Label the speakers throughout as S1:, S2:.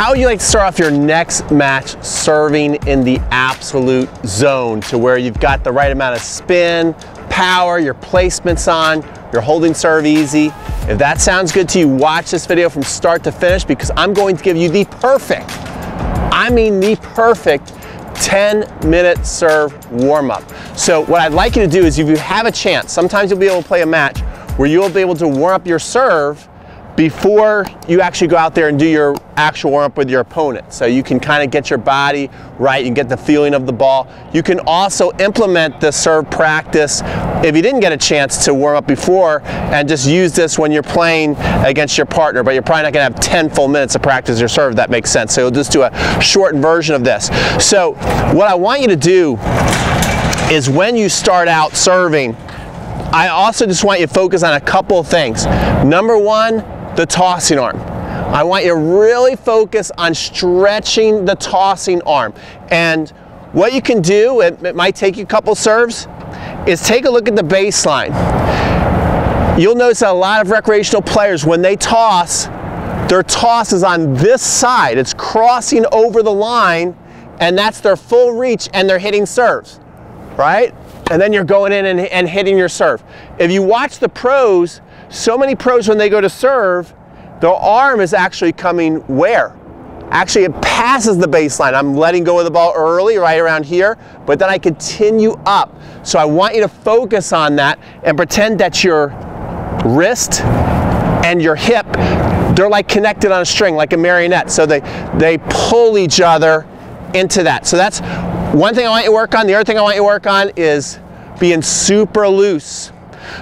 S1: how would you like to start off your next match serving in the absolute zone to where you've got the right amount of spin, power, your placement's on, you're holding serve easy. If that sounds good to you, watch this video from start to finish because I'm going to give you the perfect, I mean the perfect 10 minute serve warm up. So what I'd like you to do is if you have a chance, sometimes you'll be able to play a match where you'll be able to warm up your serve before you actually go out there and do your actual warm up with your opponent. So you can kind of get your body right and get the feeling of the ball. You can also implement the serve practice if you didn't get a chance to warm up before and just use this when you're playing against your partner, but you're probably not gonna have 10 full minutes to practice your serve, that makes sense. So you'll just do a shortened version of this. So what I want you to do is when you start out serving, I also just want you to focus on a couple of things. Number one, the tossing arm. I want you to really focus on stretching the tossing arm. And what you can do, it, it might take you a couple serves, is take a look at the baseline. You'll notice that a lot of recreational players, when they toss, their toss is on this side. It's crossing over the line, and that's their full reach, and they're hitting serves, right? And then you're going in and, and hitting your serve. If you watch the pros, so many pros, when they go to serve, their arm is actually coming where? Actually, it passes the baseline. I'm letting go of the ball early, right around here, but then I continue up. So I want you to focus on that and pretend that your wrist and your hip, they're like connected on a string, like a marionette. So they, they pull each other into that. So that's one thing I want you to work on. The other thing I want you to work on is being super loose.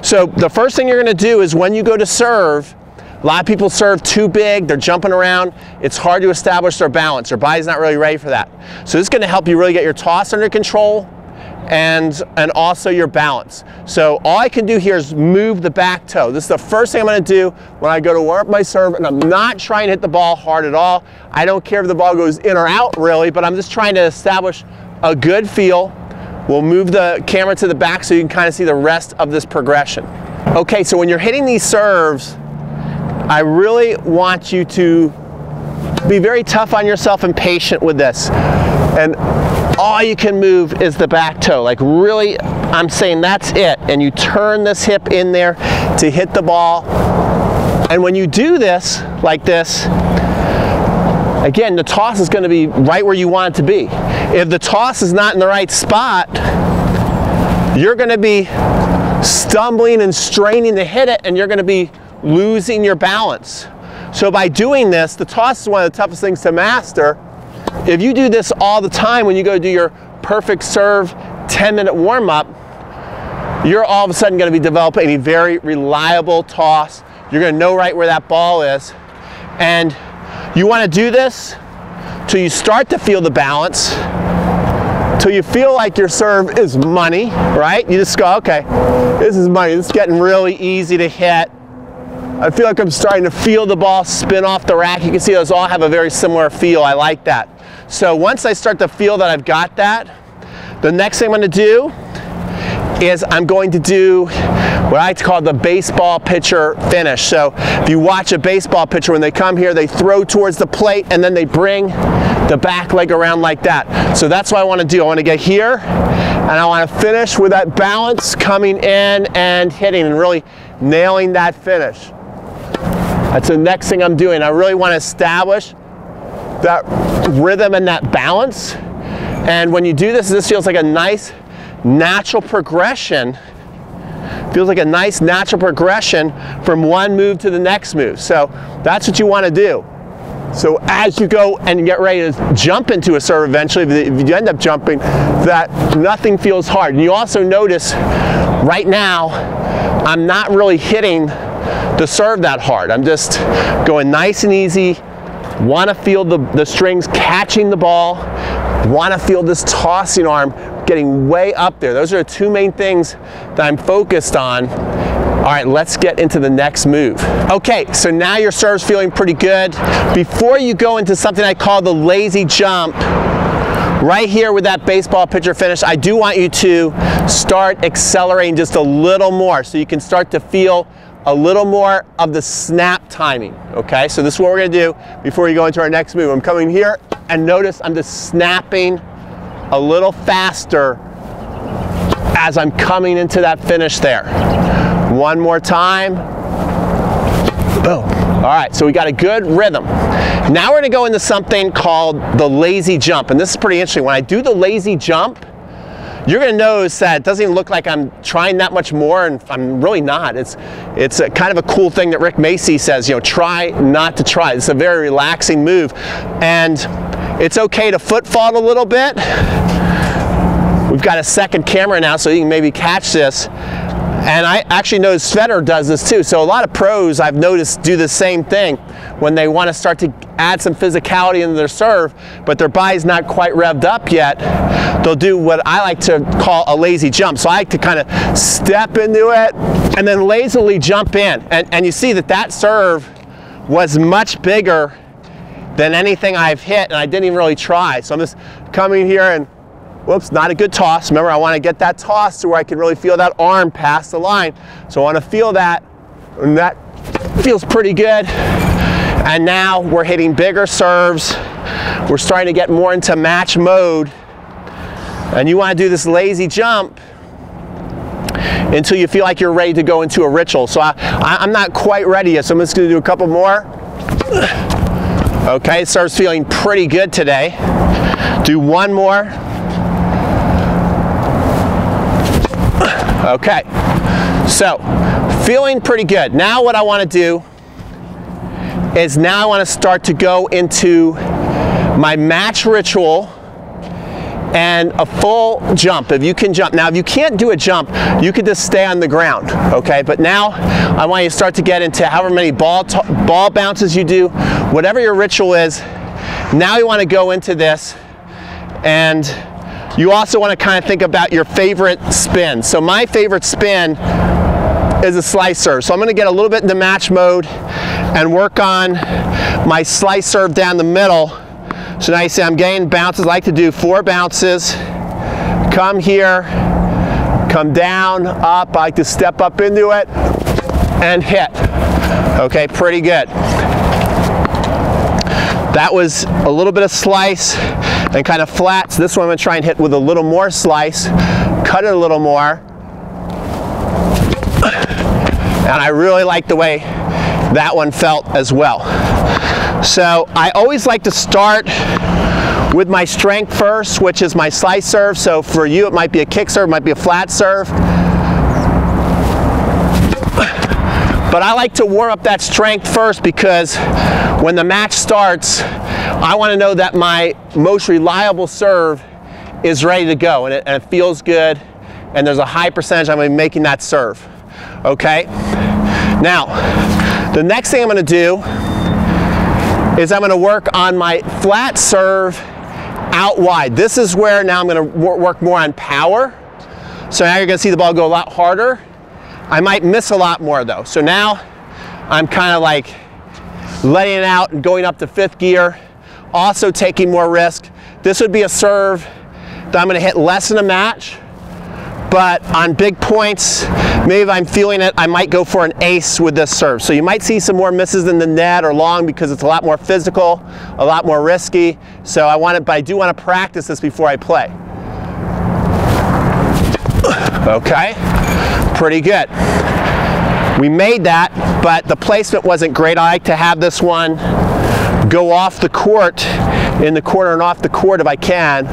S1: So the first thing you're gonna do is when you go to serve, a lot of people serve too big, they're jumping around. It's hard to establish their balance. Their body's not really ready for that. So this is gonna help you really get your toss under control and, and also your balance. So all I can do here is move the back toe. This is the first thing I'm gonna do when I go to warm up my serve and I'm not trying to hit the ball hard at all. I don't care if the ball goes in or out really, but I'm just trying to establish a good feel We'll move the camera to the back so you can kind of see the rest of this progression. Okay, so when you're hitting these serves, I really want you to be very tough on yourself and patient with this. And all you can move is the back toe. Like really, I'm saying that's it. And you turn this hip in there to hit the ball. And when you do this, like this, again, the toss is gonna be right where you want it to be. If the toss is not in the right spot, you're gonna be stumbling and straining to hit it and you're gonna be losing your balance. So by doing this, the toss is one of the toughest things to master. If you do this all the time when you go do your perfect serve 10 minute warm up, you're all of a sudden gonna be developing a very reliable toss. You're gonna know right where that ball is. And you wanna do this till you start to feel the balance, till you feel like your serve is money, right? You just go, okay, this is money. Is getting really easy to hit. I feel like I'm starting to feel the ball spin off the rack. You can see those all have a very similar feel. I like that. So once I start to feel that I've got that, the next thing I'm gonna do is I'm going to do what I call the baseball pitcher finish. So if you watch a baseball pitcher, when they come here, they throw towards the plate and then they bring the back leg around like that. So that's what I want to do. I want to get here and I want to finish with that balance coming in and hitting and really nailing that finish. That's the next thing I'm doing. I really want to establish that rhythm and that balance. And when you do this, this feels like a nice natural progression feels like a nice natural progression from one move to the next move. So that's what you want to do. So as you go and get ready to jump into a serve eventually, if you end up jumping, that nothing feels hard. And you also notice right now, I'm not really hitting the serve that hard. I'm just going nice and easy, want to feel the, the strings catching the ball, want to feel this tossing arm getting way up there. Those are the two main things that I'm focused on. All right, let's get into the next move. Okay, so now your serve's feeling pretty good. Before you go into something I call the lazy jump, right here with that baseball pitcher finish, I do want you to start accelerating just a little more so you can start to feel a little more of the snap timing, okay? So this is what we're gonna do before we go into our next move. I'm coming here and notice I'm just snapping a little faster as I'm coming into that finish there. One more time. Boom. All right, so we got a good rhythm. Now we're gonna go into something called the lazy jump. And this is pretty interesting. When I do the lazy jump, you're gonna notice that it doesn't even look like I'm trying that much more and I'm really not. It's, it's a, kind of a cool thing that Rick Macci says, you know, try not to try. It's a very relaxing move. And it's okay to foot fault a little bit. We've got a second camera now so you can maybe catch this. And I actually know Svedder does this too. So a lot of pros I've noticed do the same thing when they want to start to add some physicality into their serve, but their body's not quite revved up yet. They'll do what I like to call a lazy jump. So I like to kind of step into it and then lazily jump in. And, and you see that that serve was much bigger than anything I've hit and I didn't even really try. So I'm just coming here and whoops, not a good toss. Remember, I want to get that toss to where I can really feel that arm pass the line. So I want to feel that, and that feels pretty good. And now we're hitting bigger serves. We're starting to get more into match mode. And you want to do this lazy jump until you feel like you're ready to go into a ritual. So I, am not quite ready yet, so I'm just going to do a couple more. Okay, it starts feeling pretty good today. Do one more. Okay, so feeling pretty good. Now what I want to do is now I want to start to go into my match ritual and a full jump if you can jump. Now if you can't do a jump, you could just stay on the ground, okay? But now I want you to start to get into however many ball, ball bounces you do, whatever your ritual is. Now you want to go into this and you also want to kind of think about your favorite spin. So my favorite spin is a slice serve. So I'm going to get a little bit into match mode and work on my slice serve down the middle. So now you see I'm getting bounces. I like to do four bounces. Come here, come down, up. I like to step up into it and hit. Okay, pretty good. That was a little bit of slice and kind of flat. So this one I'm gonna try and hit with a little more slice, cut it a little more. And I really like the way that one felt as well. So I always like to start with my strength first, which is my slice serve. So for you, it might be a kick serve, might be a flat serve. But I like to warm up that strength first because when the match starts, I want to know that my most reliable serve is ready to go and it, and it feels good and there's a high percentage I'm going to be making that serve. Okay? Now, the next thing I'm going to do is I'm going to work on my flat serve out wide. This is where now I'm going to work more on power. So now you're going to see the ball go a lot harder I might miss a lot more though. So now I'm kind of like letting it out and going up to fifth gear, also taking more risk. This would be a serve that I'm gonna hit less in a match, but on big points, maybe I'm feeling it, I might go for an ace with this serve. So you might see some more misses in the net or long because it's a lot more physical, a lot more risky. So I want it, but I do want to practice this before I play. Okay pretty good. We made that, but the placement wasn't great. I like to have this one go off the court, in the corner and off the court if I can.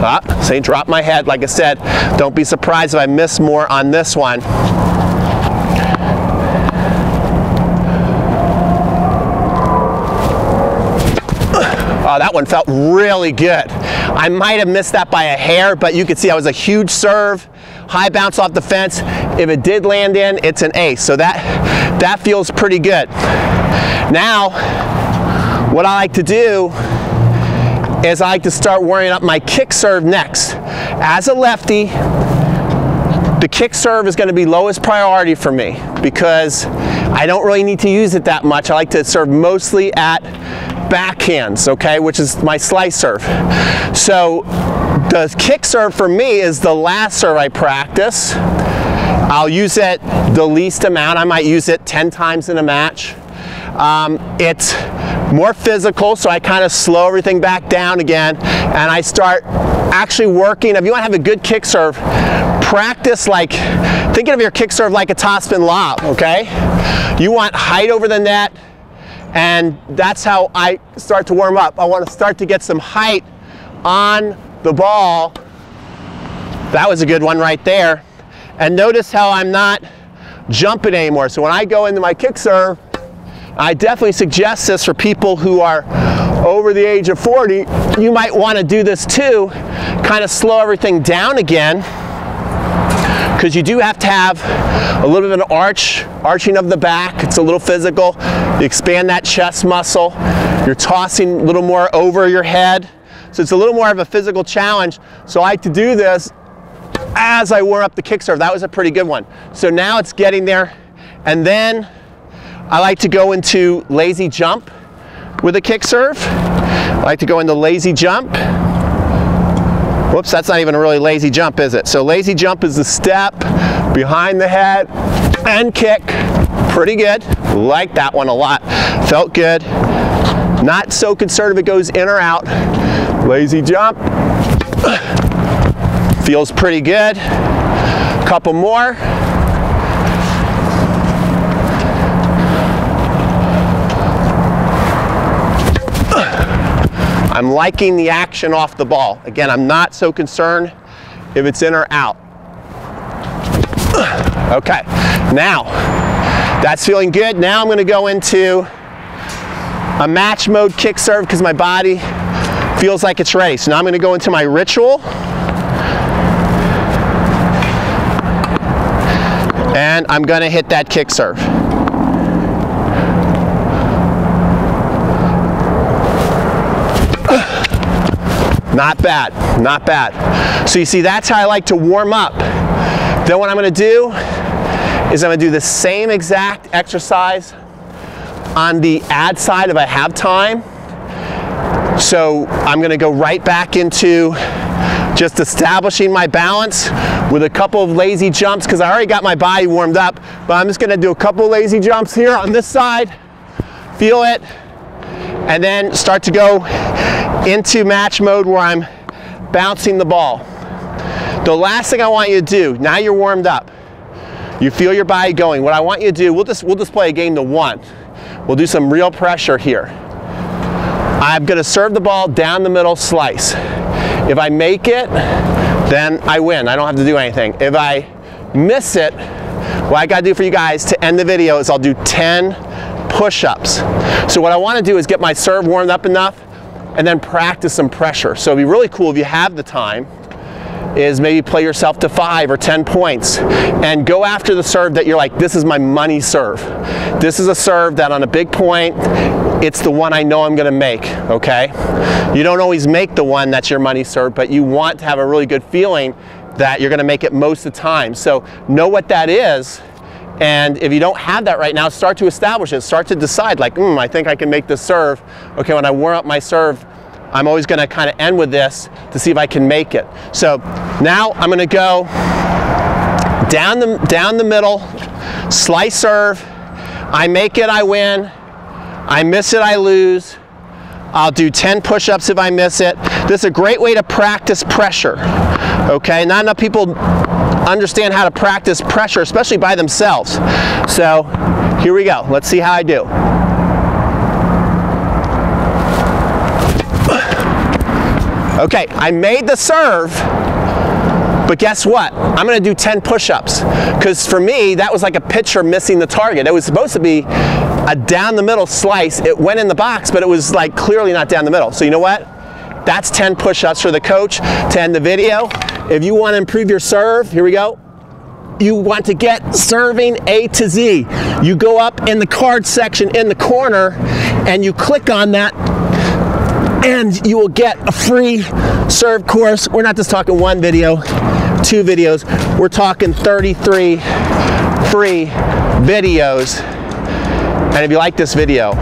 S1: Ah, say drop my head, like I said, don't be surprised if I miss more on this one. Oh, that one felt really good. I might have missed that by a hair, but you could see I was a huge serve, high bounce off the fence. If it did land in, it's an ace. So that, that feels pretty good. Now, what I like to do is I like to start warming up my kick serve next. As a lefty, the kick serve is going to be lowest priority for me because I don't really need to use it that much. I like to serve mostly at backhands, okay, which is my slice serve. So the kick serve for me is the last serve I practice. I'll use it the least amount. I might use it 10 times in a match. Um, it's more physical, so I kind of slow everything back down again, and I start actually working. If you want to have a good kick serve, practice like, thinking of your kick serve like a topspin lob, okay? You want height over the net, and that's how I start to warm up. I want to start to get some height on the ball. That was a good one right there. And notice how I'm not jumping anymore. So when I go into my kick serve, I definitely suggest this for people who are over the age of 40. You might want to do this too, kind of slow everything down again because you do have to have a little bit of an arch, arching of the back. It's a little physical. You expand that chest muscle. You're tossing a little more over your head. So it's a little more of a physical challenge. So I like to do this as I warm up the kick serve. That was a pretty good one. So now it's getting there. And then I like to go into lazy jump with a kick serve. I like to go into lazy jump. Whoops, that's not even a really lazy jump, is it? So lazy jump is the step behind the head and kick. Pretty good. Like that one a lot. Felt good. Not so conservative it goes in or out. Lazy jump. Feels pretty good. Couple more. I'm liking the action off the ball. Again, I'm not so concerned if it's in or out. Okay, now that's feeling good. Now I'm gonna go into a match mode kick serve because my body feels like it's ready. So now I'm gonna go into my ritual. And I'm gonna hit that kick serve. Not bad, not bad. So you see, that's how I like to warm up. Then what I'm gonna do is I'm gonna do the same exact exercise on the ad side if I have time. So I'm gonna go right back into just establishing my balance with a couple of lazy jumps because I already got my body warmed up, but I'm just gonna do a couple lazy jumps here on this side, feel it, and then start to go into match mode where I'm bouncing the ball. The last thing I want you to do, now you're warmed up, you feel your body going. What I want you to do, we'll just, we'll just play a game to one. We'll do some real pressure here. I'm gonna serve the ball down the middle slice. If I make it, then I win. I don't have to do anything. If I miss it, what I gotta do for you guys to end the video is I'll do 10 push-ups. So what I wanna do is get my serve warmed up enough and then practice some pressure. So it'd be really cool if you have the time is maybe play yourself to five or 10 points and go after the serve that you're like, this is my money serve. This is a serve that on a big point, it's the one I know I'm gonna make, okay? You don't always make the one that's your money serve, but you want to have a really good feeling that you're gonna make it most of the time. So know what that is and if you don't have that right now, start to establish it. Start to decide, like, hmm, I think I can make this serve. Okay, when I warm up my serve, I'm always gonna kind of end with this to see if I can make it. So now I'm gonna go down the, down the middle, slice serve. I make it, I win. I miss it, I lose. I'll do 10 push-ups if I miss it. This is a great way to practice pressure. Okay, not enough people understand how to practice pressure, especially by themselves. So here we go. Let's see how I do. Okay, I made the serve, but guess what? I'm gonna do 10 push-ups. Because for me, that was like a pitcher missing the target. It was supposed to be a down the middle slice. It went in the box, but it was like clearly not down the middle. So you know what? That's 10 push-ups for the coach to end the video. If you want to improve your serve, here we go. You want to get serving A to Z. You go up in the card section in the corner and you click on that and you will get a free serve course. We're not just talking one video, two videos. We're talking 33 free videos. And if you like this video,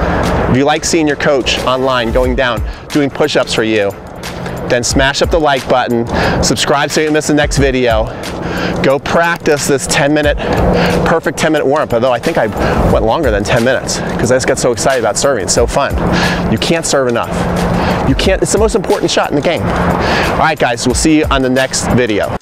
S1: if you like seeing your coach online going down, doing push-ups for you, then smash up the like button, subscribe so you don't miss the next video. Go practice this 10 minute, perfect 10 minute warm up, although I think I went longer than 10 minutes because I just got so excited about serving. It's so fun. You can't serve enough. You can't, it's the most important shot in the game. All right, guys, we'll see you on the next video.